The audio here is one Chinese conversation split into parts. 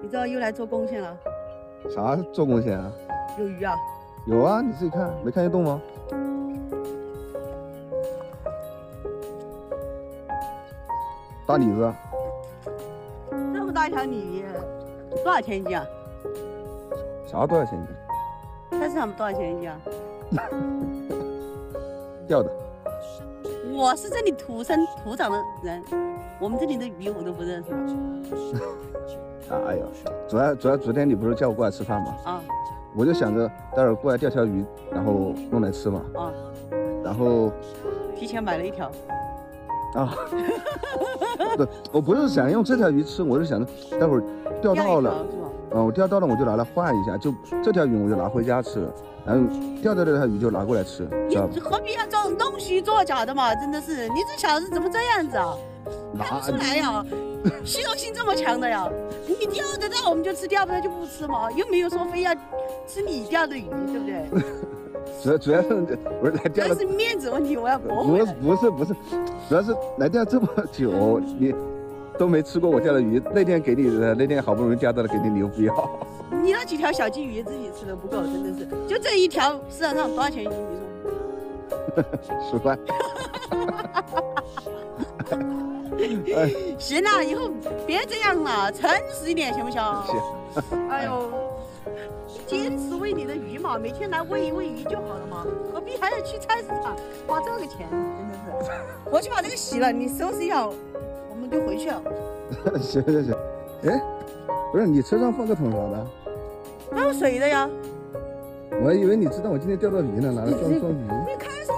你知道又来做贡献了？啥做贡献啊？有鱼啊？有啊，你自己看，没看见洞吗？大李子，这么大一条鲤鱼，多少钱一斤啊？啥多少钱一斤？菜市场多少钱一斤啊？钓的。我是这里土生土长的人，我们这里的鱼我都不认识。哎呀，主要主要昨天你不是叫我过来吃饭吗？啊我就想着待会儿过来钓条鱼，然后弄来吃嘛。啊，然后提前买了一条。啊，不，我不是想用这条鱼吃，我是想着待会儿钓到了，钓一条是吧？啊，我钓到了我就拿来换一下，就这条鱼我就拿回家吃，然后钓到这条鱼就拿过来吃，知道吧你？何必要这种弄虚作假的嘛？真的是，你这小子怎么这样子啊？看不出来呀，虚荣心这么强的呀？你钓得到我们就吃，钓不到就不吃嘛，又没有说非要吃你钓的鱼，对不对？主要主要是不是来钓了这是面子问题，我要驳不是。不是不是，主要是来钓这么久，你都没吃过我钓的鱼。那天给你的，那天好不容易钓到了，给你你又不要，你那几条小金鱼自己吃的不够，真的是，就这一条市场上多少钱一斤？你说？十块。哎，行了，以后别这样了，诚实一点行不行？行。哎呦，坚持喂你的鱼嘛，每天来喂一喂鱼就好了嘛，何必还要去菜市场花这个钱？真的是，我去把这个洗了，你收拾一下，我们就回去了。行行行。哎，不是你车上放个桶啥的？还有水的呀，我还以为你知道我今天钓到鱼呢，拿来装装鱼。你开什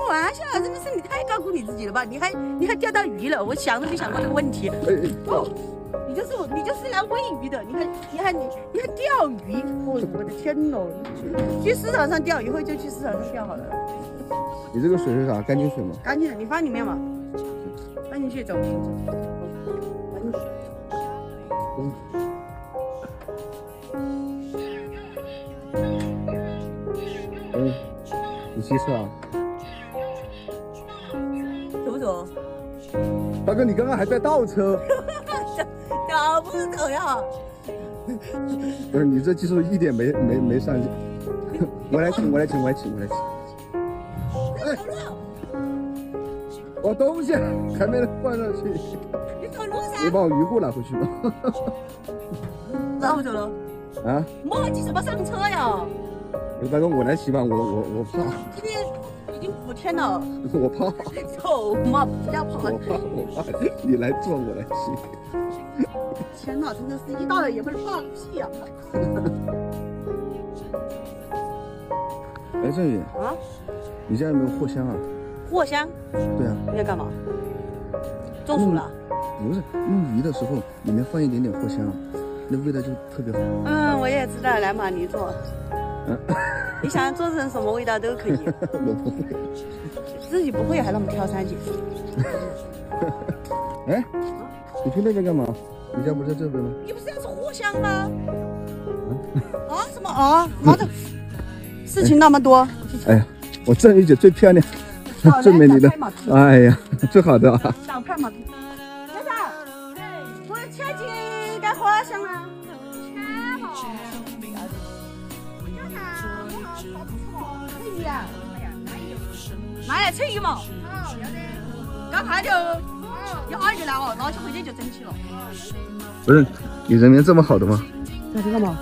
是你太高估你自己了吧？你还你还钓到鱼了？我想都没想过这个问题。哎哎，哦，你就是我，你就是来喂鱼的，你还你还你你还钓鱼？哦，我的天哦！去市场上钓，以后就去市场上钓好了，你这个水是啥？干净水吗？干净的，你放里面嘛，放进去走。嗯。嗯，你骑车啊？大哥，你刚刚还在倒车，走不走呀？不是你这技术一点没没没上去。我来请，我来请，我来请，我来请。哎，我东西还没放上去，你走路你，把我鱼货拿回去吧。走不走了？啊，磨叽什么上车呀？我大哥，我来骑吧，我我我怕，五天 了，我怕，走嘛，不要跑我。怕，我怕，你来做，我来骑。天哪，真的是一大早也会放屁呀！哎，郑宇，啊，你家有没有藿香啊？藿香对啊，你要干嘛？中暑了？不是弄鱼的时候里面放一点点藿香，那味道就特别好。嗯，我也知道，来嘛，你做。嗯，你想做成什么味道都可以，我不会。自己不会还那么挑三拣四。哎，你去那边干嘛？你家不是在这边吗？你不是要吃藿香吗？啊？什么啊？妈的，事情那么多。哎呀，我郑玉姐最漂亮，最美丽的。哎呀，最好的啊！小拍马屁。先生，我切几根藿香啊？吃鱼啊？拿来吃鱼嘛？刚拍的哦，一哈就来哦，拿起回去就整起了。不是，你人缘这么好的吗？那这干嘛？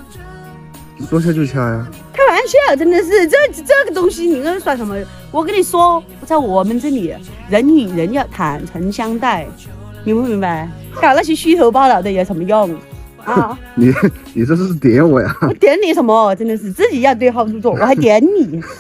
说掐就掐呀。开玩笑，真的是这这个东西，你跟算什么？我跟你说，在我们这里，人与人要坦诚相待，明不明白？搞那些虚头巴脑的有什么用啊？你你这是点我呀？我点你什么？真的是自己要对号入座，我还点你。